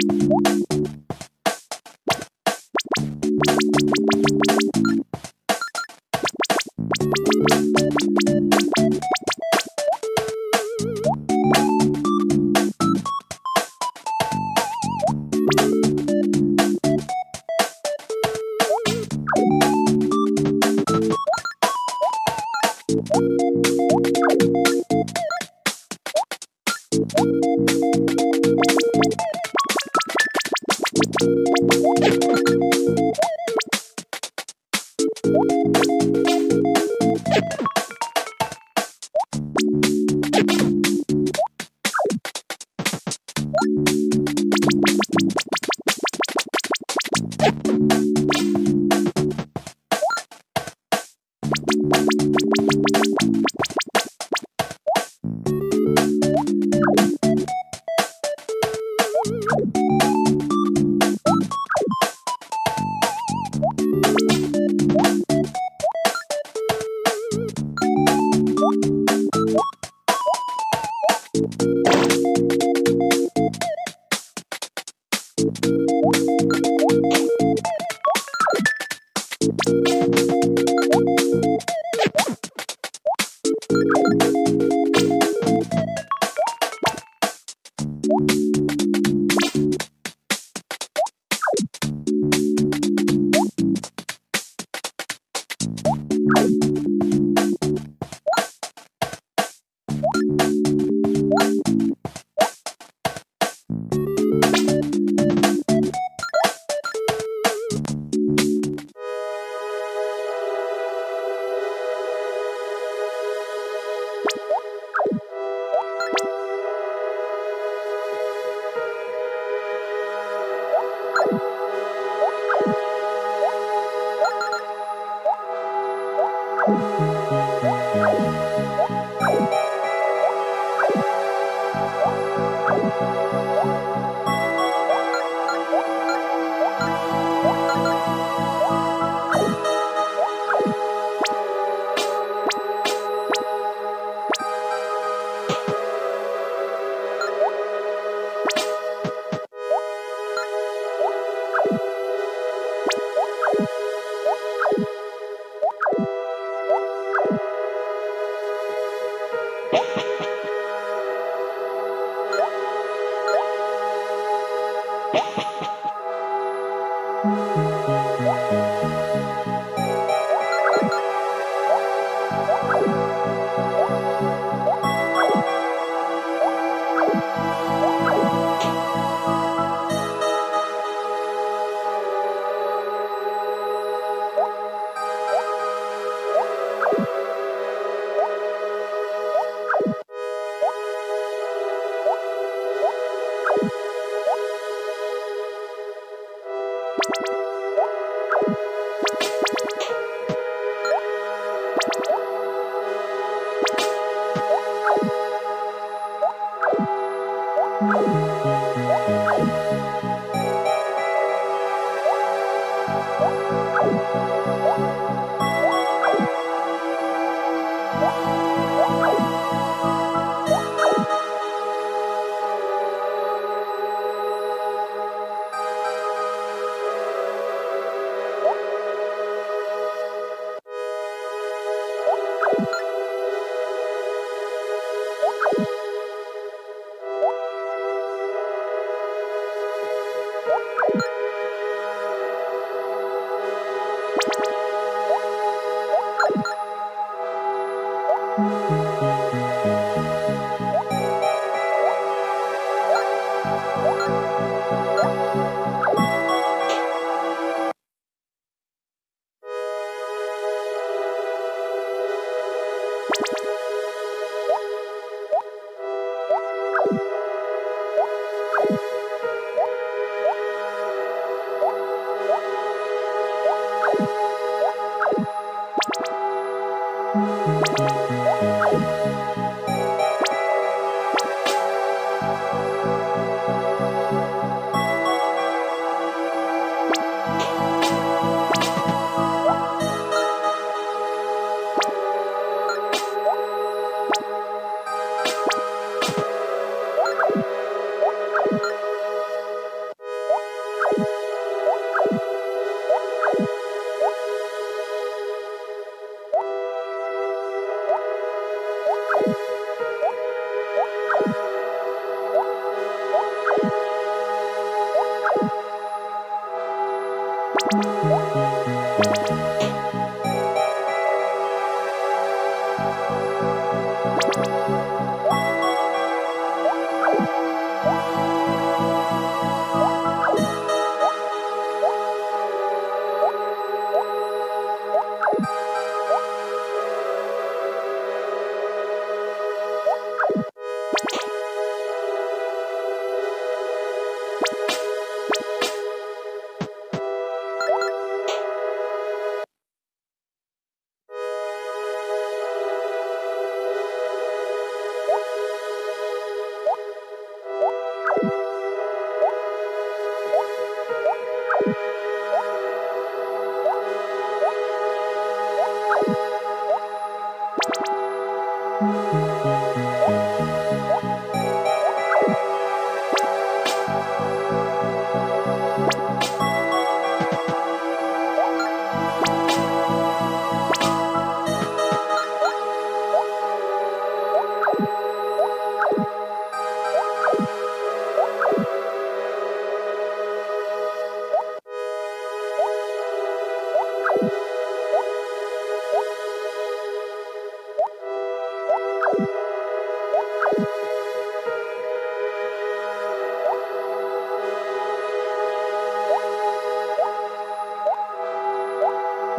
you you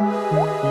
Música